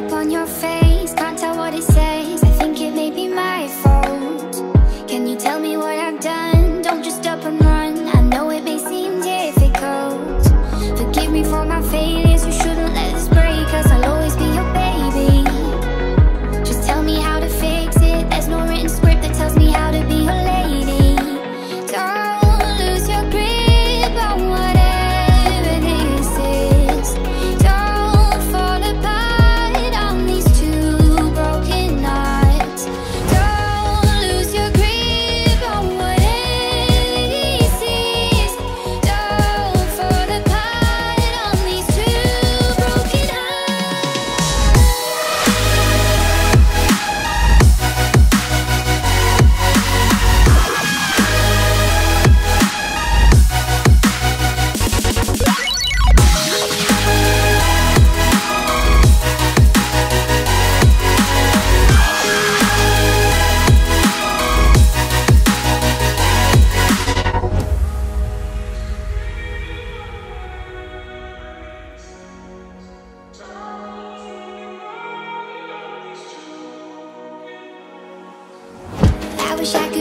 up on your face wish I could.